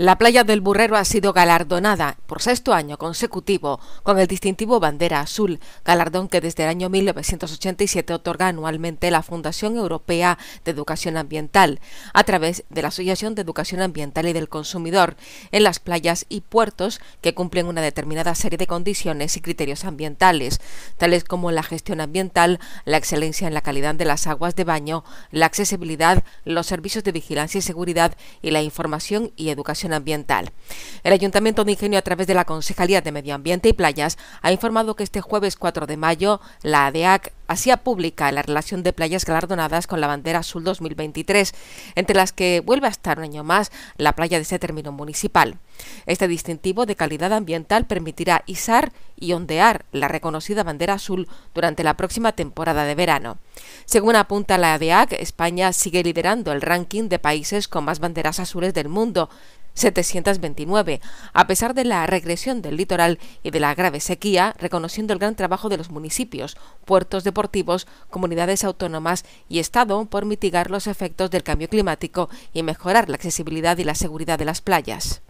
La playa del Burrero ha sido galardonada por sexto año consecutivo con el distintivo Bandera Azul, galardón que desde el año 1987 otorga anualmente la Fundación Europea de Educación Ambiental, a través de la Asociación de Educación Ambiental y del Consumidor, en las playas y puertos que cumplen una determinada serie de condiciones y criterios ambientales, tales como la gestión ambiental, la excelencia en la calidad de las aguas de baño, la accesibilidad, los servicios de vigilancia y seguridad y la información y educación ambiental. El Ayuntamiento de Ingenio, a través de la Concejalía de Medio Ambiente y Playas, ha informado que este jueves 4 de mayo la ADEAC hacía pública la relación de playas galardonadas con la bandera azul 2023, entre las que vuelve a estar un año más la playa de ese término municipal. Este distintivo de calidad ambiental permitirá izar y ondear la reconocida bandera azul durante la próxima temporada de verano. Según apunta la ADEAC, España sigue liderando el ranking de países con más banderas azules del mundo, 729, a pesar de la regresión del litoral y de la grave sequía, reconociendo el gran trabajo de los municipios, puertos deportivos, comunidades autónomas y Estado por mitigar los efectos del cambio climático y mejorar la accesibilidad y la seguridad de las playas.